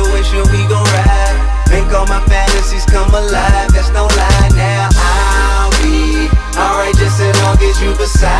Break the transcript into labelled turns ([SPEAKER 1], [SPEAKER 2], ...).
[SPEAKER 1] intuition, we gon' ride. Make all my fantasies come alive, that's no lie Now. I'll be alright just as long as you beside